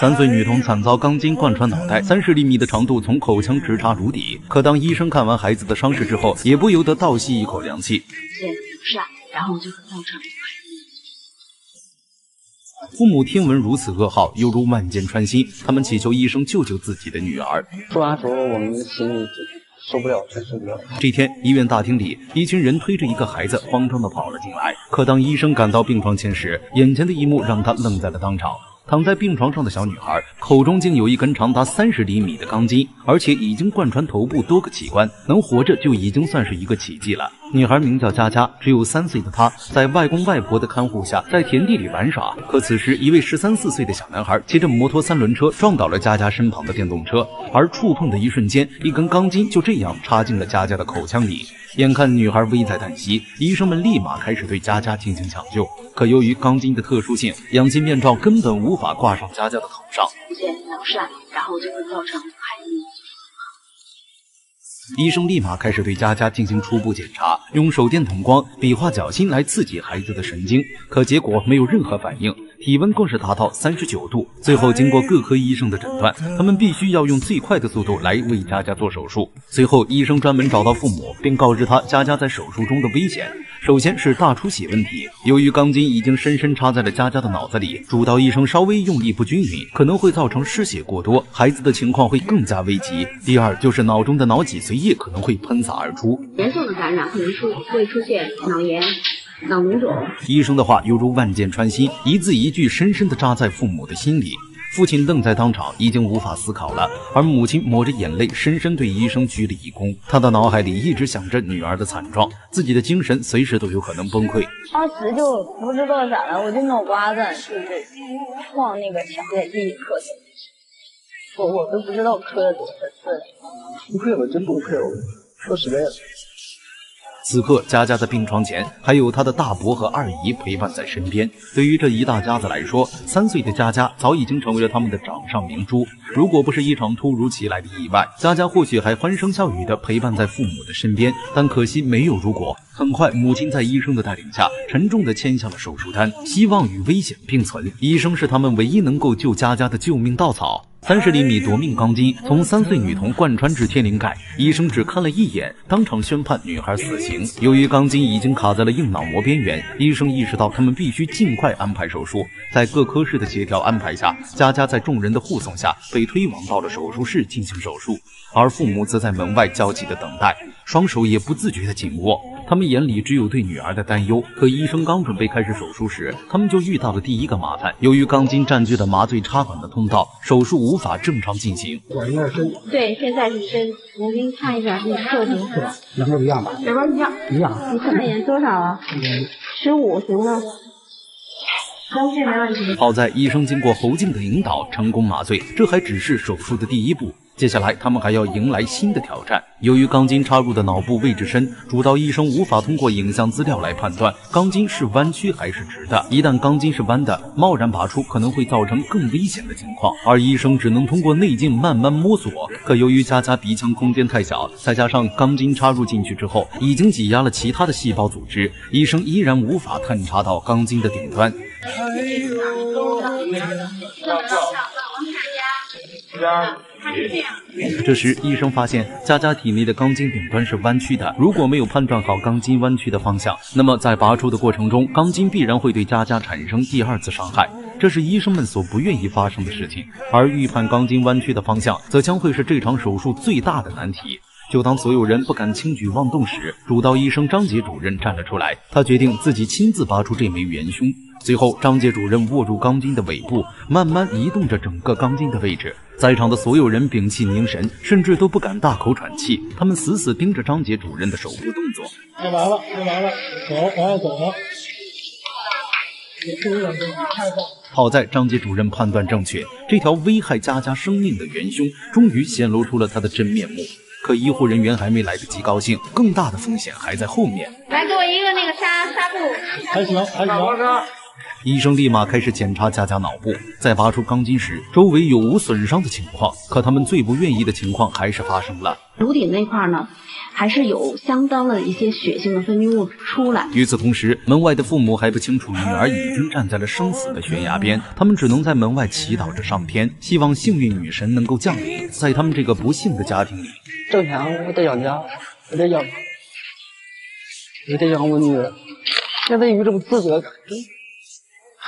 三岁女童惨遭钢筋贯穿脑袋，三十厘米的长度从口腔直插颅底。可当医生看完孩子的伤势之后，也不由得倒吸一口凉气。对，是啊，然后就很造成。父母听闻如此噩耗，犹如万箭穿心，他们祈求医生救救自己的女儿。说完之后，我们心里受不了，真受不了。这天，医院大厅里，一群人推着一个孩子，慌张地跑了进来。可当医生赶到病床前时，眼前的一幕让他愣在了当场。躺在病床上的小女孩口中竟有一根长达三十厘米的钢筋，而且已经贯穿头部多个器官，能活着就已经算是一个奇迹了。女孩名叫佳佳，只有三岁的她在外公外婆的看护下在田地里玩耍。可此时，一位十三四岁的小男孩骑着摩托三轮车撞倒了佳佳身旁的电动车，而触碰的一瞬间，一根钢筋就这样插进了佳佳的口腔里。眼看女孩危在旦夕，医生们立马开始对佳佳进行抢救。可由于钢筋的特殊性，氧气面罩根本无法挂上佳佳的头上。出现脑疝，然后就会造成孩子。医生立马开始对佳佳进行初步检查，用手电筒光比划脚心来刺激孩子的神经，可结果没有任何反应。体温更是达到三十九度。最后，经过各科医生的诊断，他们必须要用最快的速度来为佳佳做手术。随后，医生专门找到父母，并告知他佳佳在手术中的危险。首先是大出血问题，由于钢筋已经深深插在了佳佳的脑子里，主刀医生稍微用力不均匀，可能会造成失血过多，孩子的情况会更加危急。第二就是脑中的脑脊髓液可能会喷洒而出，严重的感染可能出会出现脑炎。脑脓肿，医生的话犹如万箭穿心，一字一句深深地扎在父母的心里。父亲愣在当场，已经无法思考了。而母亲抹着眼泪，深深对医生鞠了一躬。他的脑海里一直想着女儿的惨状，自己的精神随时都有可能崩溃。当时就不知道咋了，我就脑瓜子就是撞那个墙在地磕的，我我都不知道磕了多少次。不亏我真不亏我，说实在的。此刻，佳佳在病床前还有她的大伯和二姨陪伴在身边。对于这一大家子来说，三岁的佳佳早已经成为了他们的掌上明珠。如果不是一场突如其来的意外，佳佳或许还欢声笑语地陪伴在父母的身边。但可惜没有如果。很快，母亲在医生的带领下，沉重地签下了手术单。希望与危险并存，医生是他们唯一能够救佳佳的救命稻草。三十厘米夺命钢筋从三岁女童贯穿至天灵盖，医生只看了一眼，当场宣判女孩死刑。由于钢筋已经卡在了硬脑膜边缘，医生意识到他们必须尽快安排手术。在各科室的协调安排下，佳佳在众人的护送下被推往到了手术室进行手术，而父母则在门外焦急的等待，双手也不自觉的紧握。他们眼里只有对女儿的担忧。可医生刚准备开始手术时，他们就遇到了第一个麻烦。由于钢筋占据了麻醉插管的通道，手术无法正常进行。管有点深。对，现在是深。我给你看一下，你测评是吧？两边一样吧？两边一样。一样。你看一眼多少啊？十五，行吗？好在医生经过喉镜的引导，成功麻醉。这还只是手术的第一步。接下来，他们还要迎来新的挑战。由于钢筋插入的脑部位置深，主刀医生无法通过影像资料来判断钢筋是弯曲还是直的。一旦钢筋是弯的，贸然拔出可能会造成更危险的情况。而医生只能通过内镜慢慢摸索。可由于佳佳鼻腔空间太小，再加上钢筋插入进去之后已经挤压了其他的细胞组织，医生依然无法探查到钢筋的顶端。这时，医生发现佳佳体内的钢筋顶端是弯曲的。如果没有判断好钢筋弯曲的方向，那么在拔出的过程中，钢筋必然会对佳佳产生第二次伤害。这是医生们所不愿意发生的事情。而预判钢筋弯曲的方向，则将会是这场手术最大的难题。就当所有人不敢轻举妄动时，主刀医生张杰主任站了出来。他决定自己亲自拔出这枚元凶。随后，张杰主任握住钢筋的尾部，慢慢移动着整个钢筋的位置。在场的所有人屏气凝神，甚至都不敢大口喘气。他们死死盯着张杰主任的手部动作。快完了，快完了，走，往外走了。好在张杰主任判断正确，这条危害佳佳生命的元凶终于显露出了他的真面目。可医护人员还没来得及高兴，更大的风险还在后面。来，给我一个那个纱纱布。还行，还行。医生立马开始检查佳佳脑部，在拔出钢筋时，周围有无损伤的情况。可他们最不愿意的情况还是发生了。颅顶那块呢，还是有相当的一些血性的分泌物出来。与此同时，门外的父母还不清楚女儿已经站在了生死的悬崖边，他们只能在门外祈祷着上天，希望幸运女神能够降临在他们这个不幸的家庭里。挣钱，我得养家，我得养，我得养我女儿。现在有一种自责感，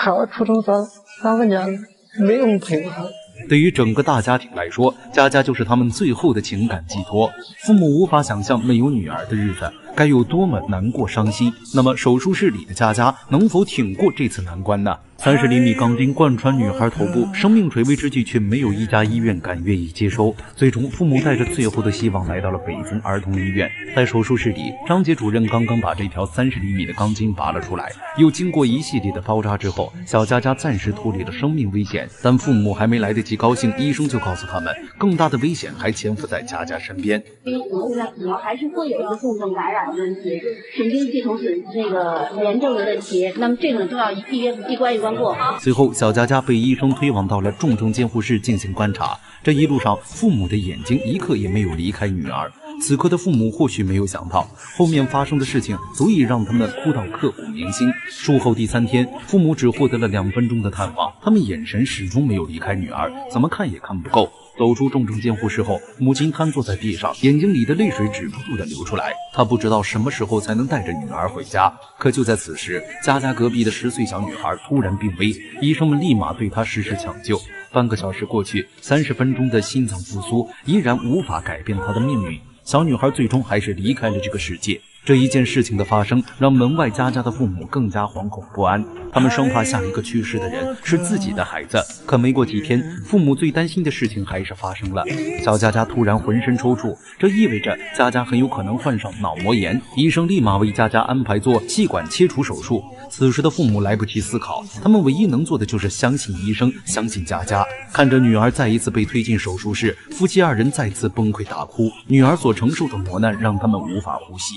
孩儿出生三三个年了，没人陪他。对于整个大家庭来说，佳佳就是他们最后的情感寄托。父母无法想象没有女儿的日子该有多么难过伤心。那么，手术室里的佳佳能否挺过这次难关呢？三十厘米钢筋贯穿女孩头部，生命垂危之际，却没有一家医院敢愿意接收。最终，父母带着最后的希望来到了北京儿童医院。在手术室里，张杰主任刚刚把这条三十厘米的钢筋拔了出来，又经过一系列的包扎之后，小佳佳暂时脱离了生命危险。但父母还没来得及高兴，医生就告诉他们，更大的危险还潜伏在佳佳身边。因为现在可能还是会有一个重症感染的问题，神经系统损那个炎症的问题。那么这个都要一一关一关。随后，小佳佳被医生推往到了重症监护室进行观察。这一路上，父母的眼睛一刻也没有离开女儿。此刻的父母或许没有想到，后面发生的事情足以让他们哭到刻骨铭心。术后第三天，父母只获得了两分钟的探望，他们眼神始终没有离开女儿，怎么看也看不够。走出重症监护室后，母亲瘫坐在地上，眼睛里的泪水止不住的流出来。她不知道什么时候才能带着女儿回家。可就在此时，佳佳隔壁的十岁小女孩突然病危，医生们立马对她实施抢救。半个小时过去，三十分钟的心脏复苏依然无法改变她的命运。小女孩最终还是离开了这个世界。这一件事情的发生，让门外佳佳的父母更加惶恐不安。他们生怕下一个去世的人是自己的孩子。可没过几天，父母最担心的事情还是发生了。小佳佳突然浑身抽搐，这意味着佳佳很有可能患上脑膜炎。医生立马为佳佳安排做气管切除手术。此时的父母来不及思考，他们唯一能做的就是相信医生，相信佳佳。看着女儿再一次被推进手术室，夫妻二人再次崩溃大哭。女儿所承受的磨难让他们无法呼吸。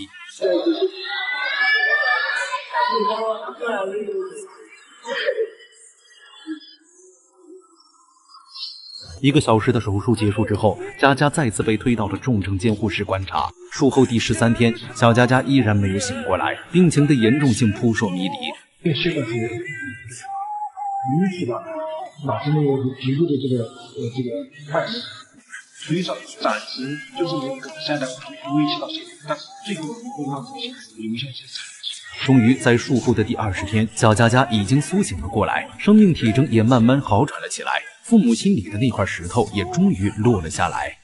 一个小时的手术结束之后，佳佳再次被推到了重症监护室观察。术后第十三天，小佳佳依然没有醒过来，病情的严重性扑朔迷离。所以说暂时就是有梗塞的威胁到谁，但是最后会让这些留下些残。终于在术后的第二十天，小佳佳已经苏醒了过来，生命体征也慢慢好转了起来，父母心里的那块石头也终于落了下来。